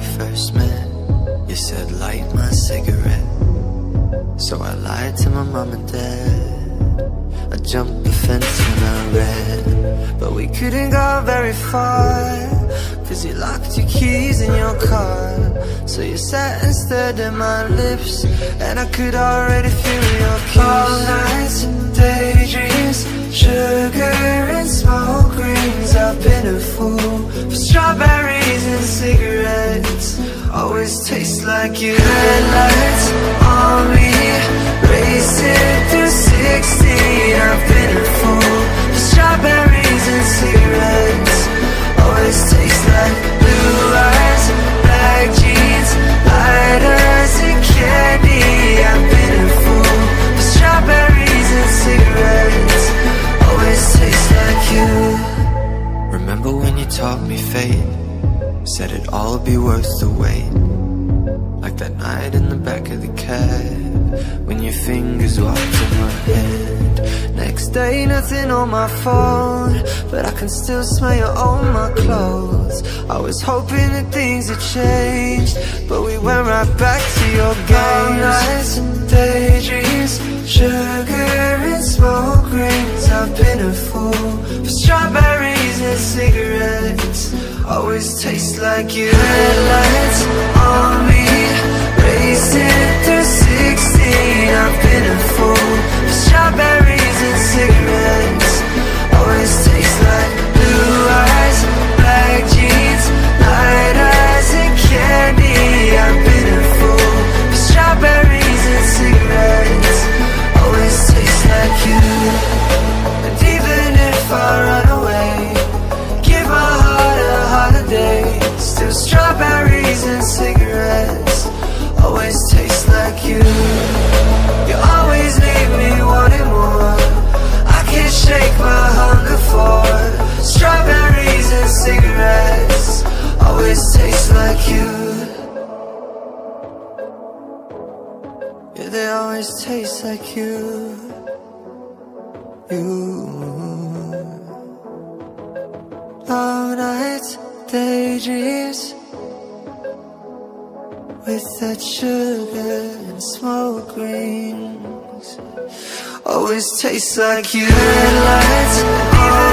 first met. You said light my cigarette. So I lied to my mom and dad. I jumped the fence when I ran. But we couldn't go very far Cause you locked your keys in your car. So you sat and stared at my lips And I could already feel your kiss. All nights strawberries and cigarettes Always taste like you Headlights on me. Racing through 16 I've been a fool. Strawberries and cigarettes Always taste like blue eyes Black jeans Lighters and candy. I've been a fool. Strawberries and cigarettes Always taste like you. Remember when you taught me fate Said it'd all be worth the wait. Like that night in the back of the cab When your fingers walked in my hand. Next day nothing on my phone But I can still smell you on my clothes. I was hoping that things had changed But we went right back to your games. nights and daydreams Sugar and smoke rings. I've been a fool For cigarettes Always taste like you they always taste like you. You. Long nights, daydreams With that sugar and smoke rings. Always tastes like you. Headlights, even